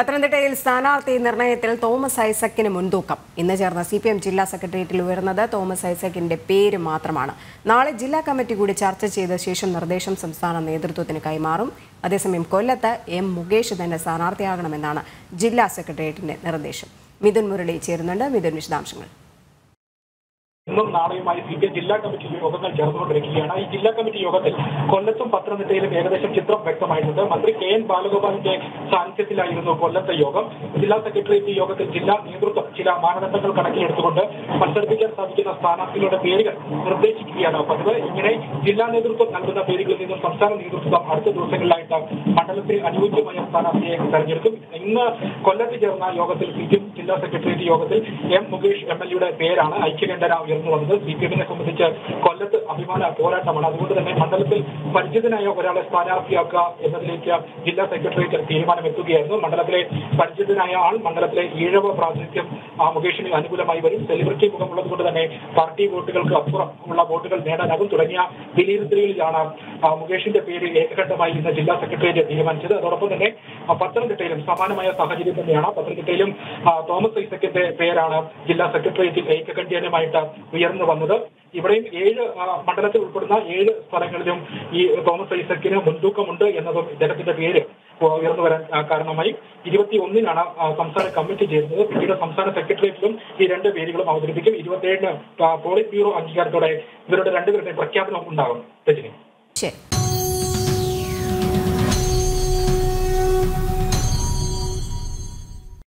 പത്തനംതിട്ടയിൽ സ്ഥാനാർത്ഥി നിർണയത്തിൽ തോമസ് ഐസക്കിന് മുൻതൂക്കം. ഇന്ന് ചേർന്ന സി പി എം ജില്ലാ സെക്രട്ടേറിയറ്റിൽ ഉയർന്നത് തോമസ് ഐസക്കിന്റെ പേര് മാത്രമാണ്. നാളെ ജില്ലാ കമ്മിറ്റി കൂടി ചർച്ച ചെയ്ത ശേഷം നിർദ്ദേശം സംസ്ഥാന നേതൃത്വത്തിന് കൈമാറും. അതേസമയം കൊല്ലത്ത് എം മുകേഷ് തന്നെ സ്ഥാനാർത്ഥിയാകണമെന്നാണ് ജില്ലാ സെക്രട്ടേറിയറ്റിന്റെ നിർദ്ദേശം. മിഥുൻ മുരളി ചേരുന്നുണ്ട്. മിഥുൻ വിശദാംശങ്ങൾ. ഇന്നും നാളെയുമായി സി പി എം ജില്ലാ കമ്മിറ്റി യോഗങ്ങൾ ചേർന്നുകൊണ്ടിരിക്കുകയാണ്. ഈ ജില്ലാ കമ്മിറ്റി യോഗത്തിൽ കൊല്ലത്തും പത്തനംതിട്ടയിലും ഏകദേശം ചിത്രം വ്യക്തമായിട്ടുണ്ട്. മന്ത്രി കെ എൻ ബാലഗോപാലിന്റെ സാന്നിധ്യത്തിലായിരുന്നു കൊല്ലത്തെ യോഗം. ജില്ലാ സെക്രട്ടേറിയറ്റ് യോഗത്തിൽ ജില്ലാ നേതൃത്വം ചില മാനദണ്ഡങ്ങൾ കണക്കിലെടുത്തുകൊണ്ട് മത്സരിപ്പിക്കാൻ സാധിക്കുന്ന സ്ഥാനാർത്ഥികളുടെ പേരുകൾ നിർദ്ദേശിക്കുകയാണ് പതിവ്. ഇങ്ങനെ ജില്ലാ നേതൃത്വം നൽകുന്ന പേരുകളിൽ നിന്നും സംസ്ഥാന നേതൃത്വം അടുത്ത ദിവസങ്ങളിലായിട്ട് മണ്ഡലത്തിൽ അനുയോജ്യമായ സ്ഥാനാർത്ഥിയെ തെരഞ്ഞെടുക്കും. ഇന്ന് കൊല്ലത്ത് ചേർന്ന യോഗത്തിൽ സി ജില്ലാ സെക്രട്ടേറിയറ്റ് യോഗത്തിൽ എം മുകേഷ് എം എൽ എയുടെ പേരാണ്. ഐക്യകണ്ഠന ഉയർന്നു വന്നത് സി പി എമ്മിനെ സംബന്ധിച്ച് കൊല്ലത്ത് അഭിമാന പോരാട്ടമാണ്. അതുകൊണ്ട് തന്നെ മണ്ഡലത്തിൽ പരിചിതനായ ഒരാളെ സ്ഥാനാർത്ഥിയാക്കുക എന്നതിലേക്ക് ജില്ലാ സെക്രട്ടേറിയറ്റ് തീരുമാനമെത്തുകയായിരുന്നു. മണ്ഡലത്തിലെ പരിചിതനായ ആൾ മണ്ഡലത്തിലെ ഈഴവ പ്രാതിനിധ്യം മുകേഷിന് അനുകൂലമായി വരും. സെലിബ്രിറ്റി മുഖമുള്ളത് കൊണ്ട് തന്നെ പാർട്ടി വോട്ടുകൾക്ക് അപ്പുറം ഉള്ള വോട്ടുകൾ നേടാനാകും. തുടങ്ങിയ വിലയിരുത്തലുകളിലാണ് മുകേഷിന്റെ പേര് ഏകഘട്ടമായി ഇന്ന് ജില്ലാ സെക്രട്ടേറിയറ്റ് തീരുമാനിച്ചത്. അതോടൊപ്പം തന്നെ പത്തനംതിട്ടയിലും സമാനമായ സാഹചര്യം തന്നെയാണ്. പത്തനംതിട്ടയിലും തോമസ് ഐസക്കിന്റെ പേരാണ് ജില്ലാ സെക്രട്ടേറിയറ്റിൽ ഏകകണ്ഠ്യമായിട്ട് ഉയർന്നു വന്നത്. ഇവിടെയും ഏഴ് മണ്ഡലത്തിൽ ഉൾപ്പെടുന്ന ഏഴ് സ്ഥലങ്ങളിലും ഈ തോമസ് ഐസക്കിന് മുൻതൂക്കമുണ്ട് എന്നതും ഇദ്ദേഹത്തിന്റെ പേര് ഉയർന്നു വരാൻ കാരണമായി. ഇരുപത്തി ഒന്നിനാണ് സംസ്ഥാന കമ്മിറ്റി ചേരുന്നത്. പിന്നീട് സംസ്ഥാന സെക്രട്ടേറിയറ്റിലും ഈ രണ്ട് പേരുകളും അവതരിപ്പിക്കും. ഇരുപത്തിയേഴിന് പോളിറ്റ് ബ്യൂറോ അംഗീകാരത്തോടെ ഇവരുടെ രണ്ടുപേരുടെ പ്രഖ്യാപനം ഉണ്ടാകും. രജനി. 그?